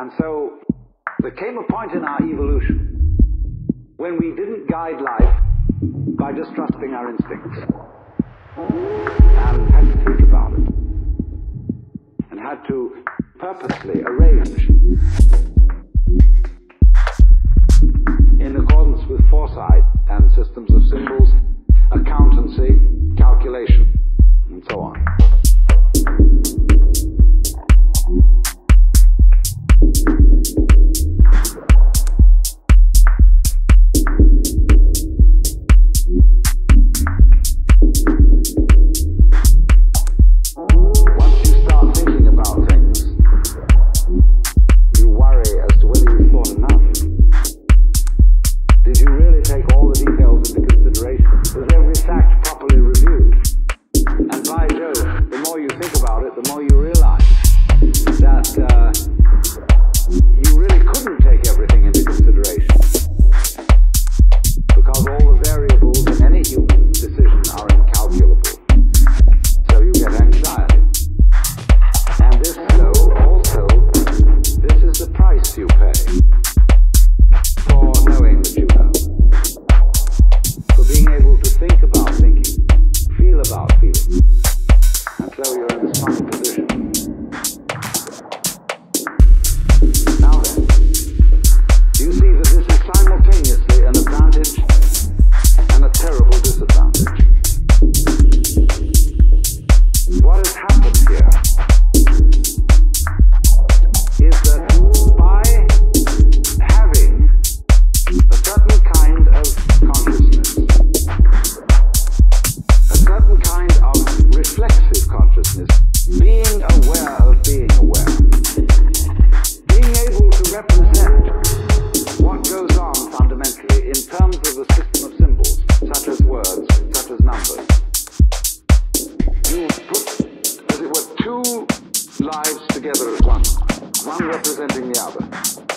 And so there came a point in our evolution when we didn't guide life by just trusting our instincts. And had to think about it. And had to purposely arrange premiada.